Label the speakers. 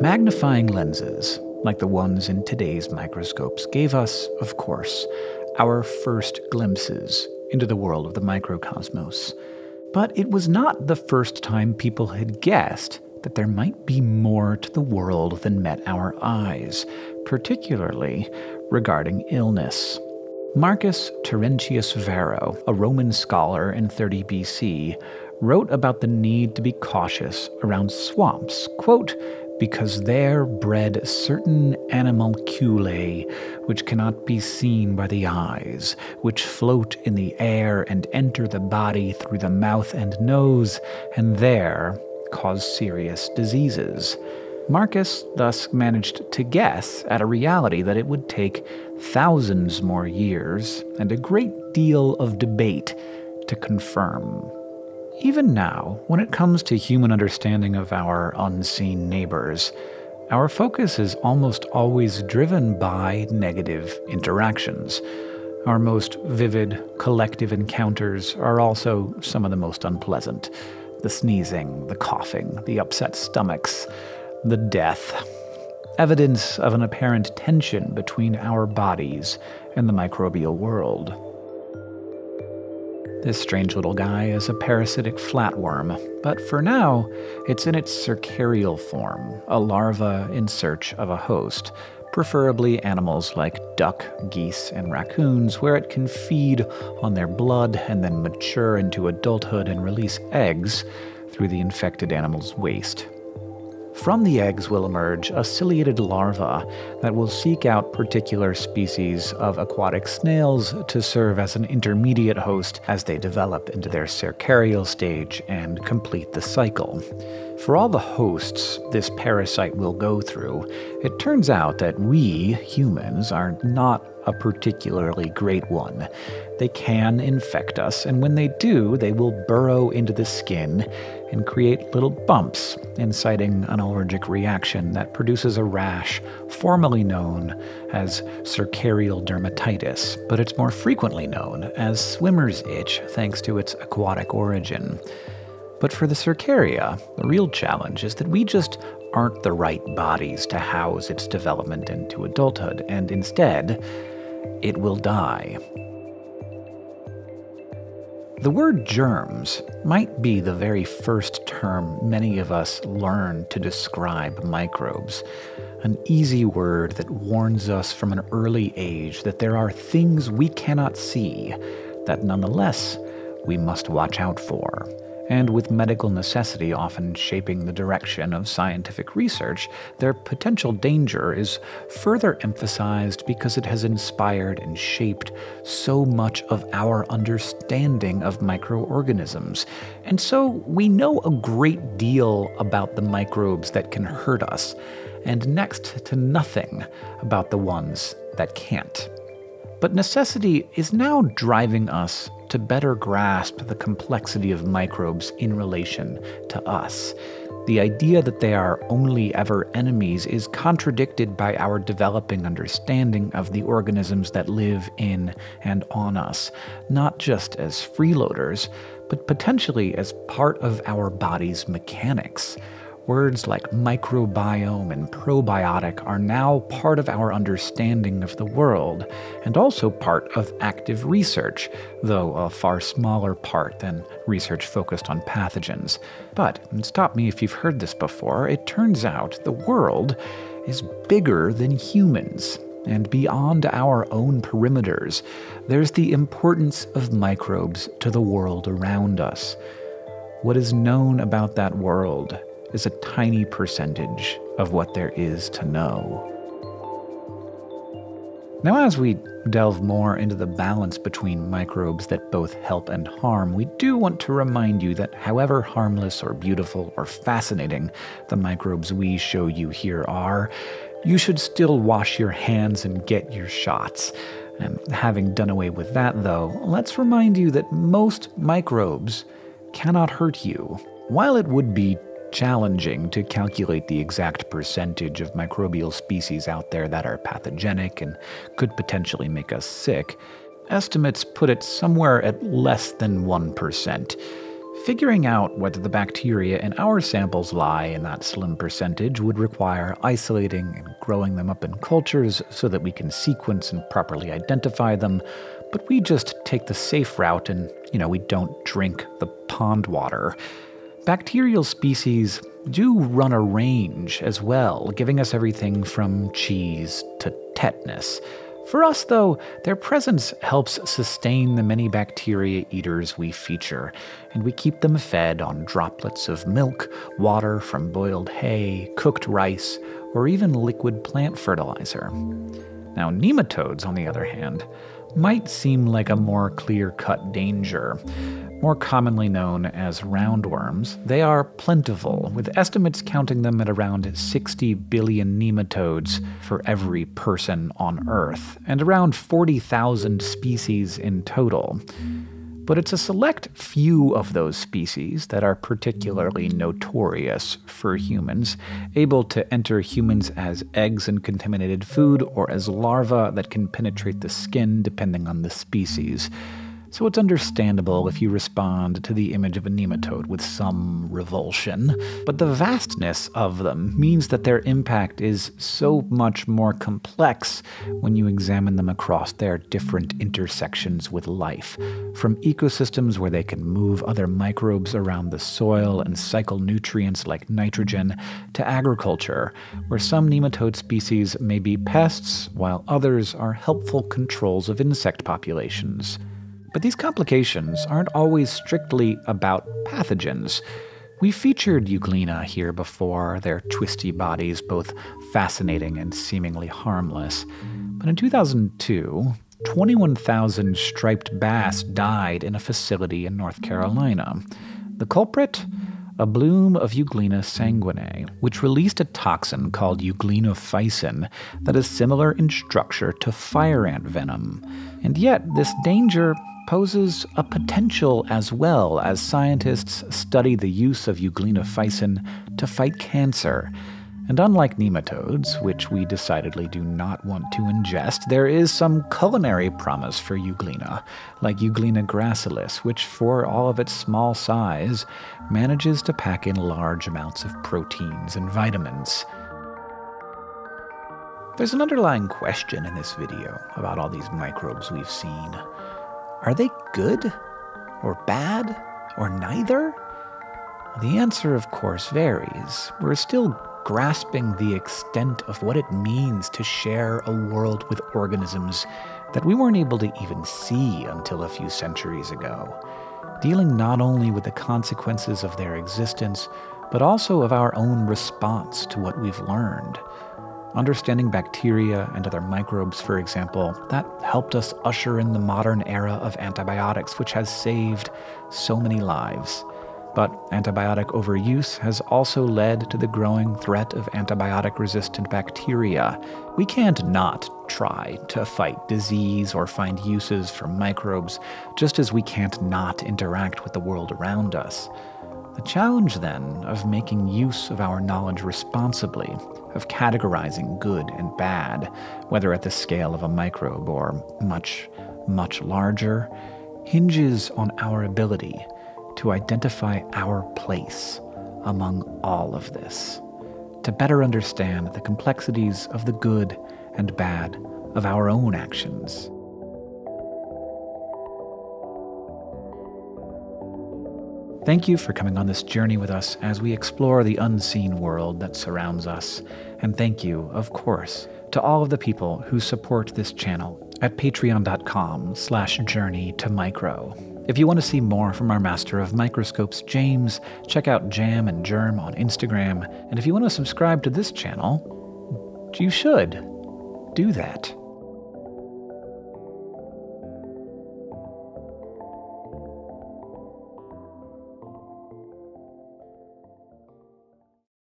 Speaker 1: Magnifying lenses, like the ones in today's microscopes, gave us, of course, our first glimpses into the world of the microcosmos. But it was not the first time people had guessed that there might be more to the world than met our eyes, particularly regarding illness. Marcus Terentius Varro, a Roman scholar in 30 BC, wrote about the need to be cautious around swamps, quote, because there bred certain animalculae which cannot be seen by the eyes, which float in the air and enter the body through the mouth and nose, and there cause serious diseases. Marcus thus managed to guess at a reality that it would take thousands more years and a great deal of debate to confirm. Even now, when it comes to human understanding of our unseen neighbors, our focus is almost always driven by negative interactions. Our most vivid collective encounters are also some of the most unpleasant the sneezing, the coughing, the upset stomachs, the death. Evidence of an apparent tension between our bodies and the microbial world. This strange little guy is a parasitic flatworm, but for now, it's in its cercarial form, a larva in search of a host, preferably animals like duck, geese, and raccoons, where it can feed on their blood and then mature into adulthood and release eggs through the infected animal's waste. From the eggs will emerge a ciliated larva that will seek out particular species of aquatic snails to serve as an intermediate host as they develop into their cercarial stage and complete the cycle. For all the hosts this parasite will go through, it turns out that we, humans, are not a particularly great one. They can infect us, and when they do, they will burrow into the skin and create little bumps, inciting an allergic reaction that produces a rash, formerly known as cercarial dermatitis, but it's more frequently known as swimmer's itch thanks to its aquatic origin. But for the cercaria, the real challenge is that we just aren't the right bodies to house its development into adulthood, and instead, it will die. The word germs might be the very first term many of us learn to describe microbes. An easy word that warns us from an early age that there are things we cannot see that nonetheless we must watch out for and with medical necessity often shaping the direction of scientific research, their potential danger is further emphasized because it has inspired and shaped so much of our understanding of microorganisms. And so we know a great deal about the microbes that can hurt us, and next to nothing about the ones that can't. But necessity is now driving us to better grasp the complexity of microbes in relation to us. The idea that they are only ever enemies is contradicted by our developing understanding of the organisms that live in and on us, not just as freeloaders, but potentially as part of our body's mechanics. Words like microbiome and probiotic are now part of our understanding of the world, and also part of active research, though a far smaller part than research focused on pathogens. But, stop me if you've heard this before, it turns out the world is bigger than humans. And beyond our own perimeters, there's the importance of microbes to the world around us. What is known about that world is a tiny percentage of what there is to know. Now, as we delve more into the balance between microbes that both help and harm, we do want to remind you that however harmless or beautiful or fascinating the microbes we show you here are, you should still wash your hands and get your shots. And having done away with that, though, let's remind you that most microbes cannot hurt you. While it would be challenging to calculate the exact percentage of microbial species out there that are pathogenic and could potentially make us sick. Estimates put it somewhere at less than 1%. Figuring out whether the bacteria in our samples lie in that slim percentage would require isolating and growing them up in cultures so that we can sequence and properly identify them, but we just take the safe route and, you know, we don't drink the pond water. Bacterial species do run a range as well, giving us everything from cheese to tetanus. For us, though, their presence helps sustain the many bacteria eaters we feature, and we keep them fed on droplets of milk, water from boiled hay, cooked rice, or even liquid plant fertilizer. Now, nematodes, on the other hand, might seem like a more clear cut danger. More commonly known as roundworms, they are plentiful, with estimates counting them at around 60 billion nematodes for every person on Earth, and around 40,000 species in total. But it's a select few of those species that are particularly notorious for humans, able to enter humans as eggs in contaminated food or as larvae that can penetrate the skin depending on the species so it's understandable if you respond to the image of a nematode with some revulsion. But the vastness of them means that their impact is so much more complex when you examine them across their different intersections with life. From ecosystems where they can move other microbes around the soil and cycle nutrients like nitrogen, to agriculture, where some nematode species may be pests while others are helpful controls of insect populations. But these complications aren't always strictly about pathogens. We featured Euglena here before, their twisty bodies both fascinating and seemingly harmless. But in 2002, 21,000 striped bass died in a facility in North Carolina. The culprit? A bloom of Euglena sanguinea, which released a toxin called euglenophycin that is similar in structure to fire ant venom. And yet, this danger poses a potential as well as scientists study the use of euglenophycin to fight cancer. And unlike nematodes, which we decidedly do not want to ingest, there is some culinary promise for euglena, like Euglena gracilis, which, for all of its small size, manages to pack in large amounts of proteins and vitamins. There's an underlying question in this video about all these microbes we've seen. Are they good? Or bad? Or neither? The answer, of course, varies. We're still grasping the extent of what it means to share a world with organisms that we weren't able to even see until a few centuries ago, dealing not only with the consequences of their existence, but also of our own response to what we've learned. Understanding bacteria and other microbes, for example, that helped us usher in the modern era of antibiotics, which has saved so many lives. But antibiotic overuse has also led to the growing threat of antibiotic resistant bacteria. We can't not try to fight disease or find uses for microbes, just as we can't not interact with the world around us. The challenge, then, of making use of our knowledge responsibly, of categorizing good and bad, whether at the scale of a microbe or much, much larger, hinges on our ability to identify our place among all of this, to better understand the complexities of the good and bad of our own actions. Thank you for coming on this journey with us as we explore the unseen world that surrounds us. And thank you, of course, to all of the people who support this channel at patreon.com slash journey to micro. If you want to see more from our master of microscopes, James, check out Jam and Germ on Instagram. And if you want to subscribe to this channel, you should do that.